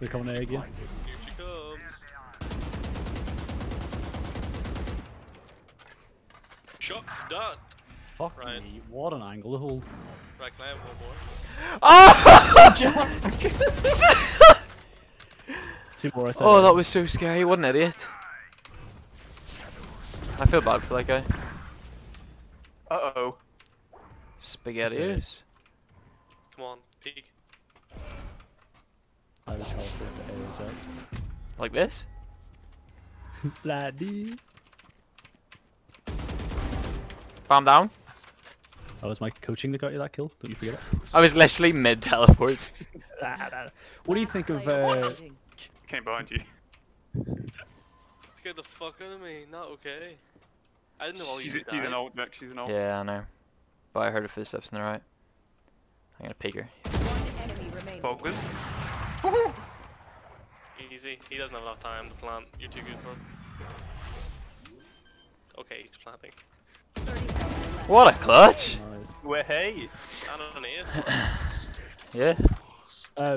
They're coming A again. Here she comes. Shot done. Fuck Ryan. me, what an angle to hold. Right, can I have one more? Oh! Two more I said. oh, that was so scary. What an idiot. I feel bad for that guy. Uh oh. Spaghettios. Come on, peek. I was called for the A Like this? Like this. Calm down. That was my coaching that got you that kill. Don't you forget it. I was literally mid teleport. what do you think of uh, Came behind you. Scared the fuck out of me. Not okay. I didn't know all She's, you a, he's an old Vic, she's an old. yeah, I know. But I heard her footsteps in the right. I'm gonna peek her. One enemy remaining. Focus. Easy. He doesn't have enough time to plant. You're too good for him. Okay, he's planting. 30 seconds left. What a clutch! nice. Well, hey. I don't know. Yeah. Uh,